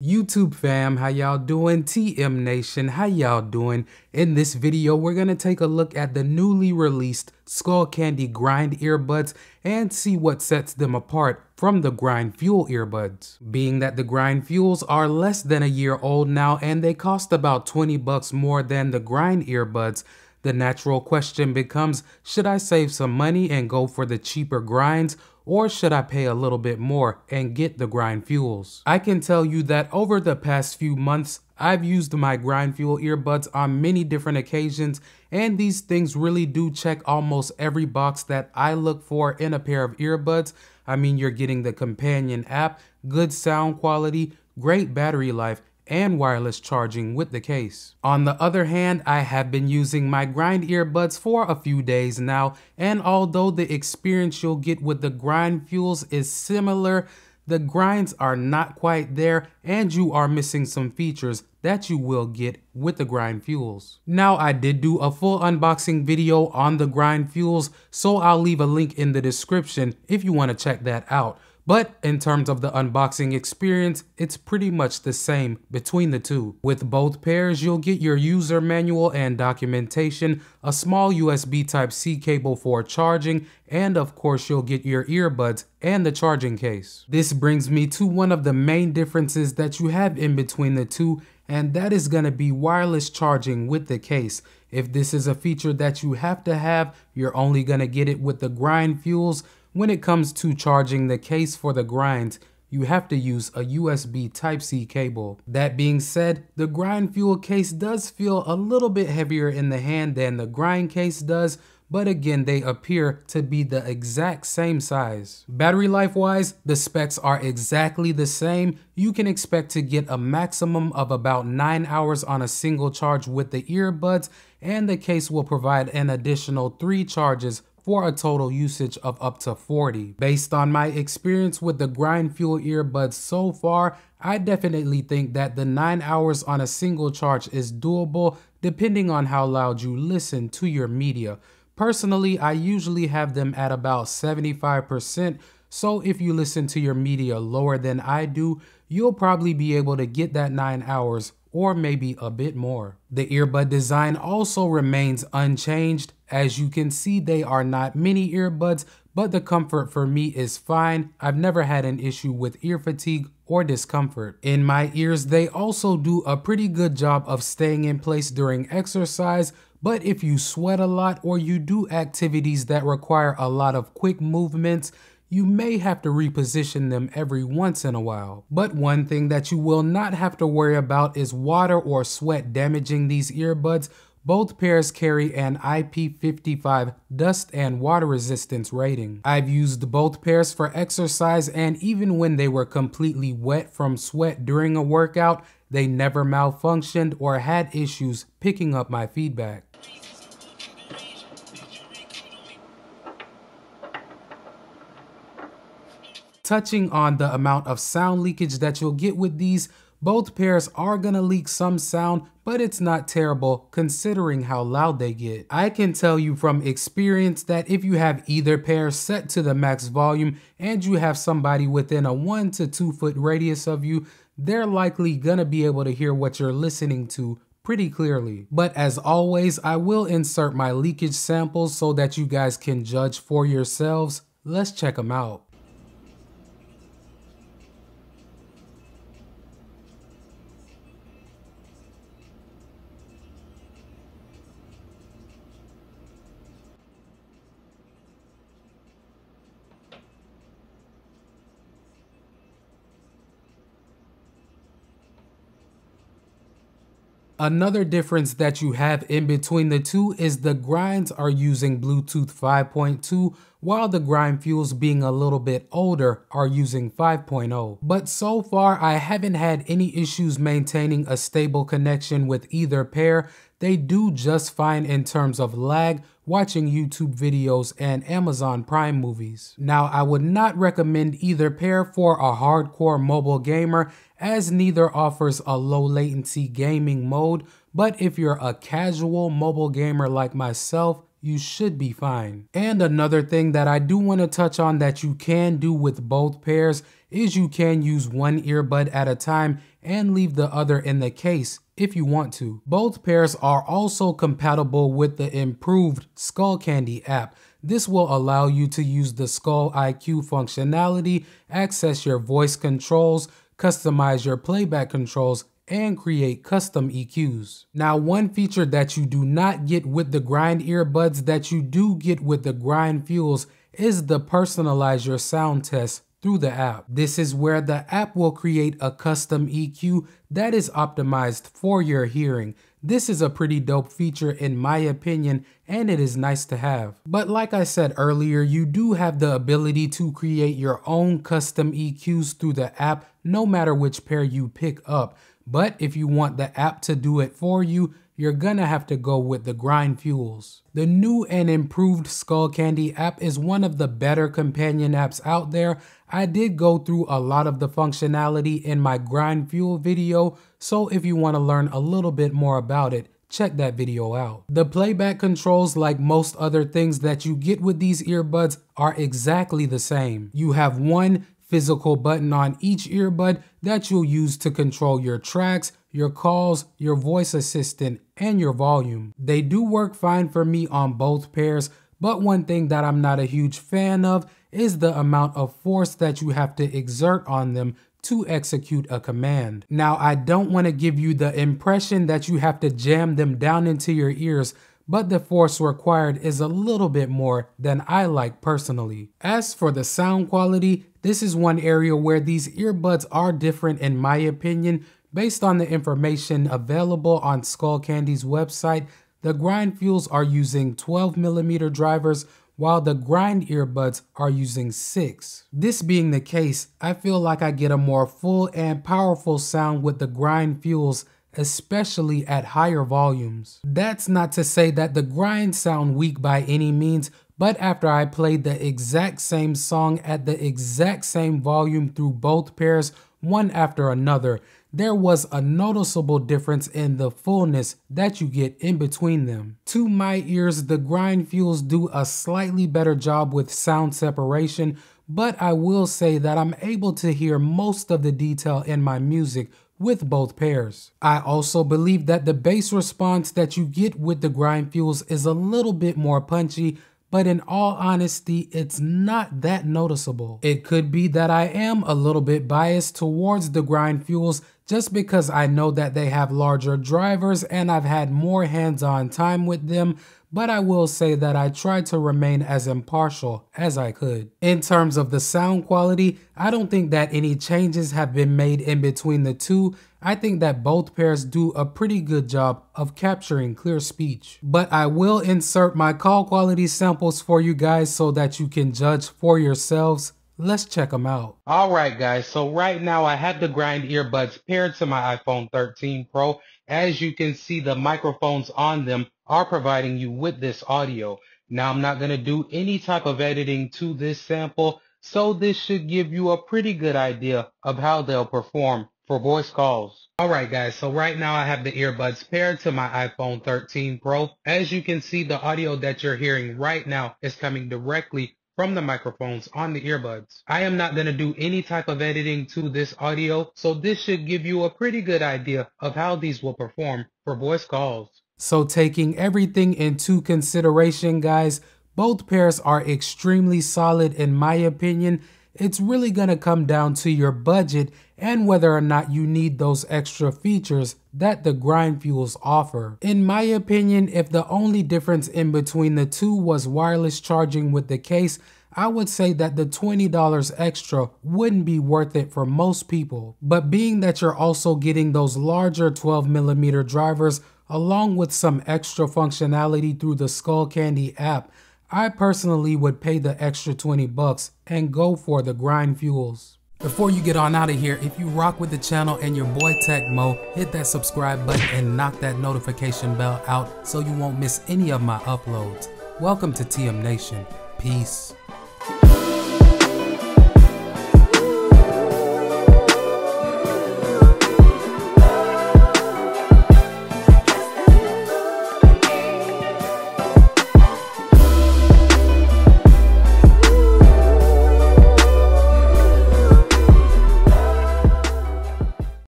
YouTube fam, how y'all doing? TM Nation, how y'all doing? In this video, we're gonna take a look at the newly released Skullcandy Grind earbuds and see what sets them apart from the Grind Fuel earbuds. Being that the Grind Fuels are less than a year old now and they cost about 20 bucks more than the Grind earbuds, the natural question becomes, should I save some money and go for the cheaper grinds or should I pay a little bit more and get the grind fuels? I can tell you that over the past few months, I've used my grind fuel earbuds on many different occasions and these things really do check almost every box that I look for in a pair of earbuds. I mean, you're getting the companion app, good sound quality, great battery life, and wireless charging with the case. On the other hand, I have been using my Grind earbuds for a few days now, and although the experience you'll get with the Grind Fuels is similar, the grinds are not quite there and you are missing some features that you will get with the grind fuels. Now I did do a full unboxing video on the grind fuels so I'll leave a link in the description if you want to check that out. But in terms of the unboxing experience, it's pretty much the same between the two. With both pairs, you'll get your user manual and documentation, a small USB Type-C cable for charging, and of course you'll get your earbuds and the charging case. This brings me to one of the main differences that you have in between the two, and that is going to be wireless charging with the case. If this is a feature that you have to have, you're only going to get it with the grind fuels, when it comes to charging the case for the grind, you have to use a USB Type-C cable. That being said, the grind fuel case does feel a little bit heavier in the hand than the grind case does, but again, they appear to be the exact same size. Battery life wise, the specs are exactly the same. You can expect to get a maximum of about 9 hours on a single charge with the earbuds, and the case will provide an additional 3 charges for a total usage of up to 40. Based on my experience with the Grind Fuel earbuds so far, I definitely think that the 9 hours on a single charge is doable depending on how loud you listen to your media. Personally, I usually have them at about 75%, so if you listen to your media lower than I do, you'll probably be able to get that 9 hours or maybe a bit more. The earbud design also remains unchanged. As you can see, they are not mini earbuds, but the comfort for me is fine. I've never had an issue with ear fatigue or discomfort. In my ears, they also do a pretty good job of staying in place during exercise, but if you sweat a lot or you do activities that require a lot of quick movements, you may have to reposition them every once in a while. But one thing that you will not have to worry about is water or sweat damaging these earbuds. Both pairs carry an IP55 dust and water resistance rating. I've used both pairs for exercise and even when they were completely wet from sweat during a workout, they never malfunctioned or had issues picking up my feedback. Touching on the amount of sound leakage that you'll get with these, both pairs are gonna leak some sound, but it's not terrible considering how loud they get. I can tell you from experience that if you have either pair set to the max volume and you have somebody within a one to two foot radius of you, they're likely gonna be able to hear what you're listening to pretty clearly. But as always, I will insert my leakage samples so that you guys can judge for yourselves. Let's check them out. Another difference that you have in between the two is the grinds are using Bluetooth 5.2 while the grind fuels being a little bit older are using 5.0. But so far I haven't had any issues maintaining a stable connection with either pair. They do just fine in terms of lag watching YouTube videos and Amazon Prime movies. Now I would not recommend either pair for a hardcore mobile gamer as neither offers a low latency gaming mode, but if you're a casual mobile gamer like myself, you should be fine. And another thing that I do want to touch on that you can do with both pairs is you can use one earbud at a time and leave the other in the case if you want to. Both pairs are also compatible with the improved Skullcandy app. This will allow you to use the Skull IQ functionality, access your voice controls, customize your playback controls, and create custom EQs. Now, one feature that you do not get with the Grind earbuds that you do get with the Grind Fuels is the personalize your sound test through the app. This is where the app will create a custom EQ that is optimized for your hearing. This is a pretty dope feature in my opinion and it is nice to have. But like I said earlier, you do have the ability to create your own custom EQs through the app no matter which pair you pick up. But if you want the app to do it for you, you're gonna have to go with the Grind Fuels. The new and improved Skullcandy app is one of the better companion apps out there. I did go through a lot of the functionality in my Grind Fuel video, so if you wanna learn a little bit more about it, check that video out. The playback controls, like most other things that you get with these earbuds, are exactly the same. You have one physical button on each earbud that you'll use to control your tracks, your calls, your voice assistant, and your volume. They do work fine for me on both pairs, but one thing that I'm not a huge fan of is the amount of force that you have to exert on them to execute a command. Now, I don't want to give you the impression that you have to jam them down into your ears, but the force required is a little bit more than I like personally. As for the sound quality, this is one area where these earbuds are different in my opinion. Based on the information available on Skullcandy's website, the Grind Fuels are using 12mm drivers while the Grind earbuds are using 6. This being the case, I feel like I get a more full and powerful sound with the Grind Fuels especially at higher volumes. That's not to say that the grind sound weak by any means, but after I played the exact same song at the exact same volume through both pairs, one after another, there was a noticeable difference in the fullness that you get in between them. To my ears, the grind fuels do a slightly better job with sound separation, but I will say that I'm able to hear most of the detail in my music with both pairs. I also believe that the bass response that you get with the grind fuels is a little bit more punchy, but in all honesty, it's not that noticeable. It could be that I am a little bit biased towards the grind fuels just because I know that they have larger drivers and I've had more hands-on time with them, but I will say that I tried to remain as impartial as I could. In terms of the sound quality, I don't think that any changes have been made in between the two. I think that both pairs do a pretty good job of capturing clear speech. But I will insert my call quality samples for you guys so that you can judge for yourselves. Let's check them out. Alright guys, so right now I have the Grind earbuds paired to my iPhone 13 Pro. As you can see, the microphones on them are providing you with this audio. Now I'm not going to do any type of editing to this sample, so this should give you a pretty good idea of how they'll perform for voice calls. Alright guys, so right now I have the earbuds paired to my iPhone 13 Pro. As you can see, the audio that you're hearing right now is coming directly from the microphones on the earbuds. I am not going to do any type of editing to this audio, so this should give you a pretty good idea of how these will perform for voice calls. So taking everything into consideration, guys, both pairs are extremely solid in my opinion. It's really going to come down to your budget and whether or not you need those extra features that the grind fuels offer. In my opinion, if the only difference in between the two was wireless charging with the case, I would say that the $20 extra wouldn't be worth it for most people. But being that you're also getting those larger 12mm drivers along with some extra functionality through the Skullcandy app, I personally would pay the extra 20 bucks and go for the grind fuels. Before you get on out of here, if you rock with the channel and your boy Tech Moe, hit that subscribe button and knock that notification bell out so you won't miss any of my uploads. Welcome to TM Nation. Peace.